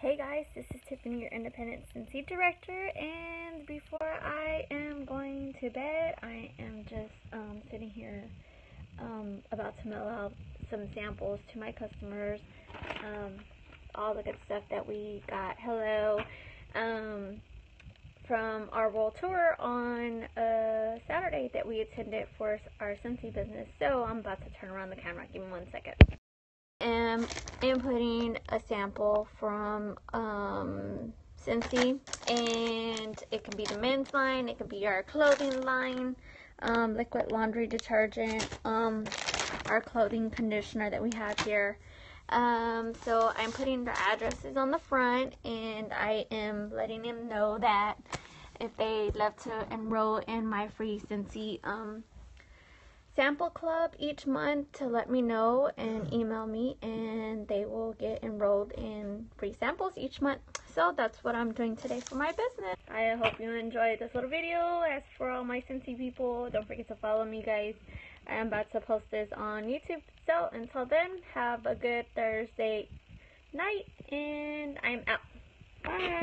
Hey guys, this is Tiffany, your independent Scentsy director, and before I am going to bed, I am just um, sitting here um, about to mail out some samples to my customers, um, all the good stuff that we got. Hello, um, from our world tour on a Saturday that we attended for our Scentsy business. So I'm about to turn around the camera. Give me one second am inputting a sample from um, Scentsy, and it can be the men's line, it can be our clothing line, um, liquid laundry detergent, um, our clothing conditioner that we have here. Um, so I'm putting the addresses on the front, and I am letting them know that if they'd love to enroll in my free Scentsy um, sample club each month to let me know and email me and they will get enrolled in free samples each month. So that's what I'm doing today for my business. I hope you enjoyed this little video. As for all my Scentsy people, don't forget to follow me guys. I am about to post this on YouTube. So until then, have a good Thursday night and I'm out. Bye.